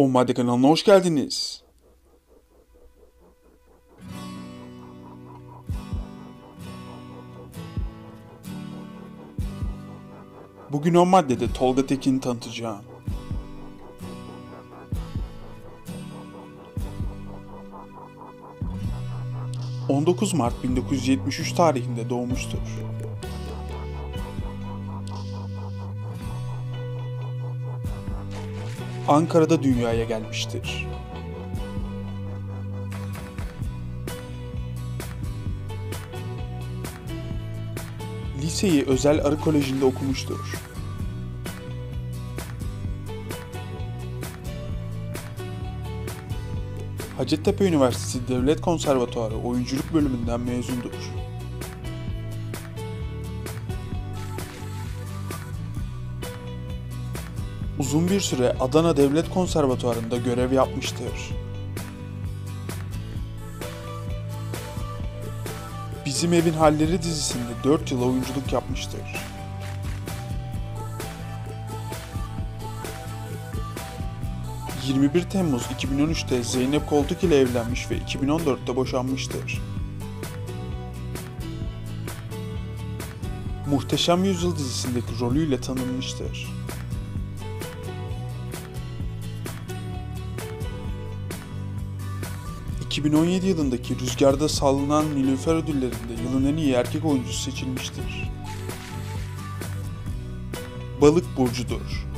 O Madde kanalına hoş geldiniz. Bugün o maddede Tolga Tekin'i tanıtacağım. ...19 Mart 1973 tarihinde doğmuştur. Ankara'da dünyaya gelmiştir. Liseyi Özel Arı Koleji'nde okumuştur. Hacettepe Üniversitesi Devlet Konservatuarı Oyunculuk Bölümünden mezundur. Uzun bir süre Adana Devlet Konservatuarı'nda görev yapmıştır. Bizim Evin Halleri dizisinde 4 yıl oyunculuk yapmıştır. ...21 Temmuz 2013'te Zeynep Koltuk ile evlenmiş ve 2014'te boşanmıştır. Muhteşem Yüzyıl dizisindeki rolüyle tanınmıştır. 2017 yılındaki Rüzgarda sallanan Nilüfer ödüllerinde yılın en iyi erkek oyuncusu seçilmiştir. Balık burcudur.